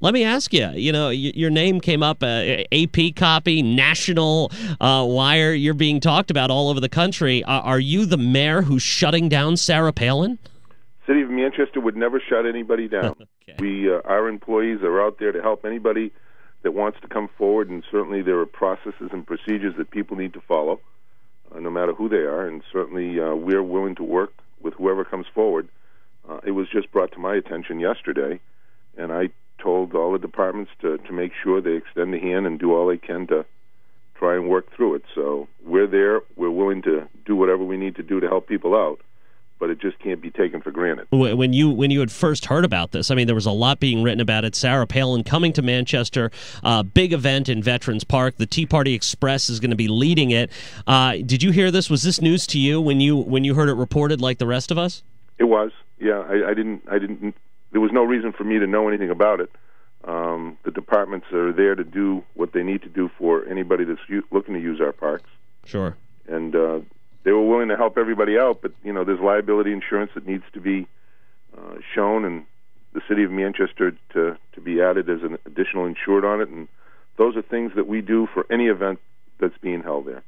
Let me ask you. You know, y- your name came up, uh, AP copy, national uh, wire. You're being talked about all over the country. Uh, are you the mayor who's shutting down Sarah Palin? City of Manchester would never shut anybody down. Okay. We, uh, our employees are out there to help anybody that wants to come forward, and certainly there are processes and procedures that people need to follow, uh, no matter who they are. And certainly uh, we're willing to work with whoever comes forward. Uh, it was just brought to my attention yesterday, and I told all the departments to to make sure they extend a hand and do all they can to try and work through it. So we're there. We're willing to do whatever we need to do to help people out, but it just can't be taken for granted. When you when you had first heard about this, I mean, there was a lot being written about it. Sarah Palin coming to Manchester, uh, big event in Veterans Park. The Tea Party Express is going to be leading it. Uh, did you hear this? Was this news to you when you when you heard it reported, like the rest of us? It was, yeah. I, I didn't, I didn't. No reason for me to know anything about it. Um, the departments are there to do what they need to do for anybody that's u- looking to use our parks, Sure. and uh, they were willing to help everybody out. But you know, there's liability insurance that needs to be uh, shown, and the city of Manchester to to be added as an additional insured on it, and those are things that we do for any event that's being held there.